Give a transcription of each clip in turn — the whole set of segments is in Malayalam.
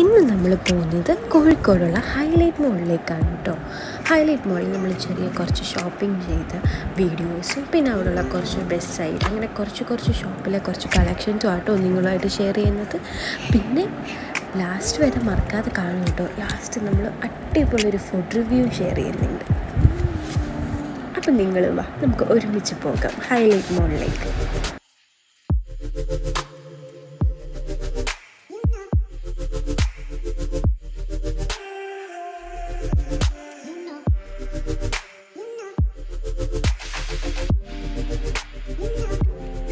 ഇന്ന് നമ്മൾ പോകുന്നത് കോഴിക്കോടുള്ള ഹൈലൈറ്റ് മോളിലേക്കാണ് കേട്ടോ. ഹൈലൈറ്റ് മോളിൽ നമ്മൾ ചെറിയ കുറച്ച് ഷോപ്പിംഗ് ചെയ്ത് വീഡിയോസും പിന്നെ അവിടെയുള്ള കുറച്ച് ബെസ്റ്റ് സൈഡ് അങ്ങനെ കുറച്ച് കുറച്ച് ഷോപ്പിലെ കുറച്ച് കളക്ഷൻസും ആട്ടോ നിങ്ങളുമായിട്ട് ഷെയർ ചെയ്യുന്നത്. പിന്നെ ലാസ്റ്റ് വരെ മറക്കാതെ കാണും കേട്ടോ. ലാസ്റ്റ് നമ്മൾ അടിപൊളിയൊരു ഫുഡ് റിവ്യൂ ഷെയർ ചെയ്യുന്നുണ്ട്. അപ്പം നിങ്ങളും വാ നമുക്ക് ഒരുമിച്ച് പോകാം ഹൈലൈറ്റ് മോളിലേക്ക്.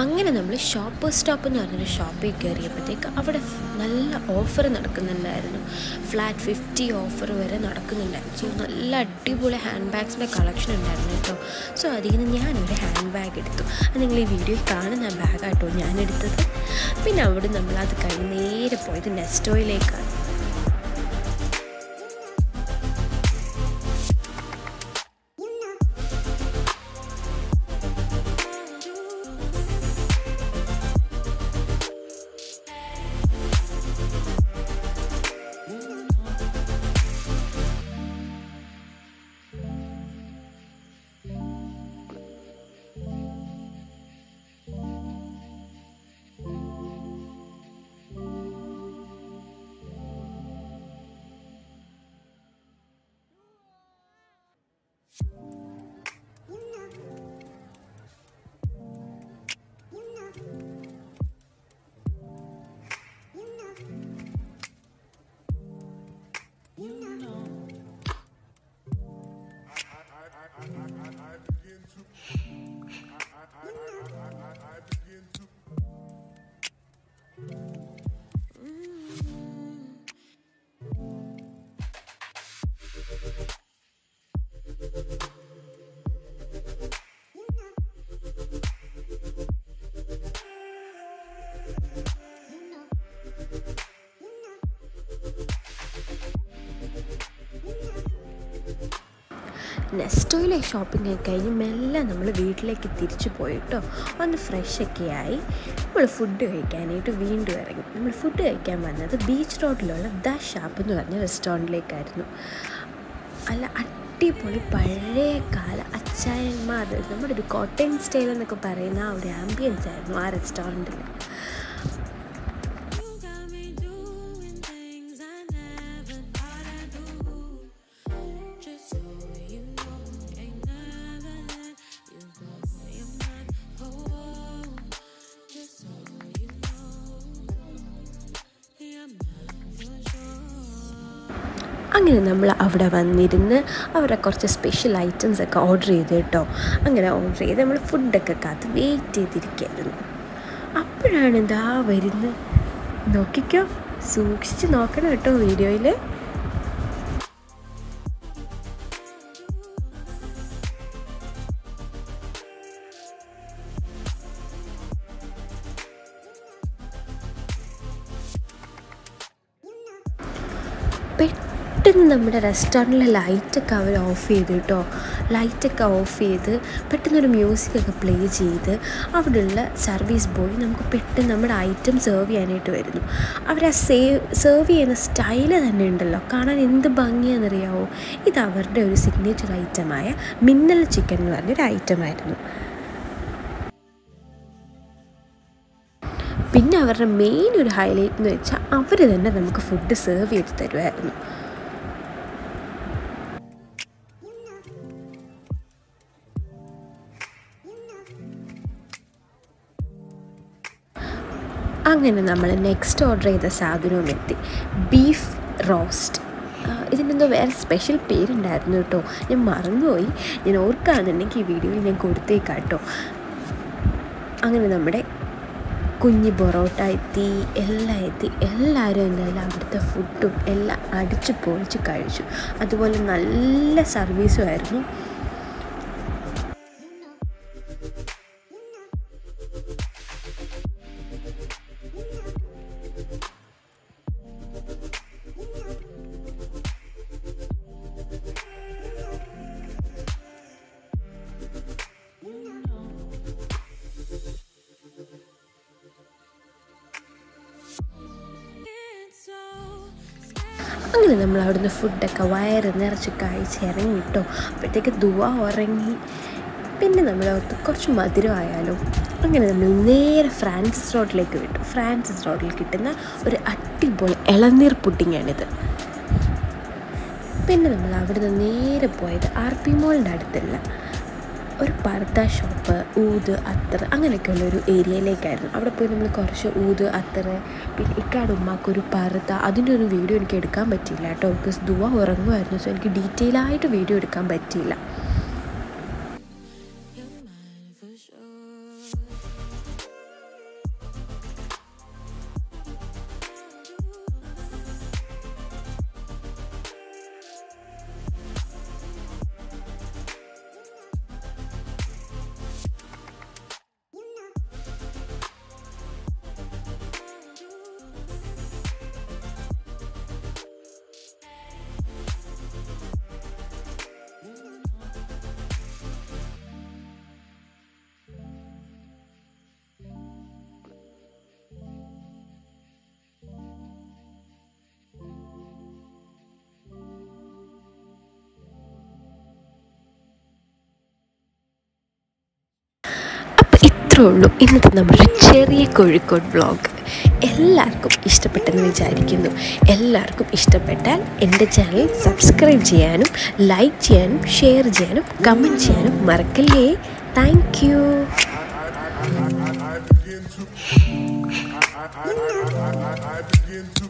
അങ്ങനെ നമ്മൾ ഷോപ്പേഴ്സ് സ്റ്റോപ്പ് എന്ന് പറഞ്ഞൊരു ഷോപ്പിൽ കയറിയപ്പോഴത്തേക്ക് അവിടെ നല്ല ഓഫർ നടക്കുന്നുണ്ടായിരുന്നു. ഫ്ലാറ്റ് ഫിഫ്റ്റി ഓഫർ വരെ നടക്കുന്നുണ്ടായിരുന്നു. സോ നല്ല അടിപൊളി ഹാൻഡ് ബാഗ്സിന്റെ കളക്ഷൻ ഉണ്ടായിരുന്നു കേട്ടോ. സോ അതിൽ നിന്ന് ഞാനൊരു ഹാൻഡ് ബാഗ് എടുത്തു. അത് നിങ്ങൾ ഈ വീഡിയോയിൽ കാണുന്ന ബാഗാട്ടോ ഞാൻ എടുത്തത് പിന്നെ അവിടെ നമ്മൾ അത് കഴിഞ്ഞ് നേരെ പോയത് നെസ്റ്റോയിലേക്കാണ് നെസ്റ്റോയിലെ ഷോപ്പിംഗ് ഒക്കെ കഴിഞ്ഞ് മെല്ലെ നമ്മൾ വീട്ടിലേക്ക് തിരിച്ചു പോയിട്ടോ. ഒന്ന് ഫ്രഷൊക്കെ ആയി നമ്മൾ ഫുഡ് കഴിക്കാനായിട്ട് വീണ്ടും ഇറങ്ങി. നമ്മൾ ഫുഡ് കഴിക്കാൻ വന്നത് ബീച്ച് റോഡിലുള്ള ദ ഷാപ്പ് എന്ന് പറഞ്ഞ റെസ്റ്റോറന്റിലേക്കായിരുന്നു അല്ല അടിപൊളി പഴയ കാല അച്ചായന്മാർ. നമ്മുടെ ഒരു കോട്ടയം സ്റ്റൈൽ എന്നൊക്കെ പറയുന്ന ആ ഒരു ആംബിയൻസ് ആയിരുന്നു ആ റെസ്റ്റോറന്റിൽ അങ്ങനെ നമ്മൾ അവിടെ വന്നിരുന്ന് അവരെ കുറച്ച് സ്പെഷ്യൽ ഐറ്റംസ് ഒക്കെ ഓർഡർ ചെയ്ത് കേട്ടോ. അങ്ങനെ ഓർഡർ ചെയ്ത് നമ്മൾ ഫുഡൊക്കെ കാത്ത് വെയിറ്റ് ചെയ്തിരിക്കുകയായിരുന്നു. അപ്പോഴാണ് ഇതാ വരുന്നത് നോക്കിക്കോ സൂക്ഷിച്ച് നോക്കണം കേട്ടോ വീഡിയോയിൽ പെട്ടെന്ന് നമ്മുടെ റെസ്റ്റോറന്റിലെ ലൈറ്റൊക്കെ അവർ ഓഫ് ചെയ്ത് കേട്ടോ. ലൈറ്റൊക്കെ ഓഫ് ചെയ്ത് പെട്ടെന്നൊരു മ്യൂസിക്കൊക്കെ പ്ലേ ചെയ്ത് അവിടെയുള്ള സർവീസ് ബോയ് നമുക്ക് പെട്ടെന്ന് നമ്മുടെ ഐറ്റം സെർവ് ചെയ്യാനായിട്ട് വരുന്നു. അവർ ആ സേവ് സെർവ് ചെയ്യുന്ന സ്റ്റൈൽ തന്നെ ഉണ്ടല്ലോ. കാണാൻ എന്ത് ഭംഗിയാണെന്നറിയാവോ? ഇത് അവരുടെ ഒരു സിഗ്നേച്ചർ ഐറ്റമായ മിന്നൽ ചിക്കൻ എന്ന് പറഞ്ഞൊരു ഐറ്റമായിരുന്നു. പിന്നെ അവരുടെ മെയിൻ ഒരു ഹൈലൈറ്റ് എന്ന് വെച്ചാൽ അവർ തന്നെ നമുക്ക് ഫുഡ് സെർവ് ചെയ്ത് തരുമായിരുന്നു അങ്ങനെ നമ്മൾ നെക്സ്റ്റ് ഓർഡർ ചെയ്ത സാധനവും എത്തി. ബീഫ് റോസ്റ്റ് ഇതിനെന്തോ വേറെ സ്പെഷ്യൽ പേരുണ്ടായിരുന്നു കേട്ടോ. ഞാൻ മറന്നുപോയി. ഞാൻ ഓർക്കുകയാണെന്നുണ്ടെങ്കിൽ ഈ വീഡിയോയിൽ ഞാൻ കൊടുത്തേക്കാം കേട്ടോ. അങ്ങനെ നമ്മുടെ കുഞ്ഞ് പൊറോട്ട എത്തി എല്ലാം എത്തി. എല്ലാവരും എന്തായാലും അവിടുത്തെ ഫുഡും എല്ലാം അടിച്ച് പൊളിച്ച് കഴിച്ചു. അതുപോലെ നല്ല സർവീസും അങ്ങനെ നമ്മൾ അവിടുന്ന് ഫുഡൊക്കെ വയറ് നിറച്ച് കഴിച്ച് ഇറങ്ങിട്ടോ. അപ്പോഴത്തേക്ക് ദുവ ഉറങ്ങി. പിന്നെ നമ്മൾ ഓർത്ത് കുറച്ച് മധുരമായാലോ അങ്ങനെ നമ്മൾ നേരെ ഫ്രാൻസിസ് റോഡിലേക്ക് വിട്ടു. ഫ്രാൻസിസ് റോഡിൽ കിട്ടുന്ന ഒരു അടിപൊളി ഇളനീർ പുഡിങ്ങാണിത്. പിന്നെ നമ്മൾ അവിടുന്ന് നേരെ പോയത് ആർ പി മോളിന്റെ അടുത്തുള്ള ഒരു പർദ്ദ ഷോപ്പ് ഊത് അത്തർ അങ്ങനെയൊക്കെയുള്ള ഒരു ഏരിയയിലേക്കായിരുന്നു. അവിടെ പോയി നമ്മൾ കുറച്ച് ഊത് അത്തർ പിന്നെ ഇക്കാട് ഉമ്മാക്കൊരു പർദ്ദ. അതിന്റെ ഒരു വീഡിയോ എനിക്ക് എടുക്കാൻ പറ്റിയില്ല കേട്ടോ. ബിക്കോസ് ദുവ ഉറങ്ങുമായിരുന്നു സോ എനിക്ക് ഡീറ്റെയിൽ ആയിട്ട് വീഡിയോ എടുക്കാൻ പറ്റിയില്ല. ഇത്രേ ഉള്ളൂ. ഇന്നത്തെ നമ്മുടെ ചെറിയ കോഴിക്കോട് വ്ളോഗ് എല്ലാവർക്കും ഇഷ്ടപ്പെട്ടെന്ന് വിചാരിക്കുന്നു. എല്ലാവർക്കും ഇഷ്ടപ്പെട്ടാൽ എന്റെ ചാനൽ സബ്സ്ക്രൈബ് ചെയ്യാനും ലൈക്ക് ചെയ്യാനും ഷെയർ ചെയ്യാനും കമന്റ് ചെയ്യാനും മറക്കല്ലേ? Thank you I, I, I, I begin to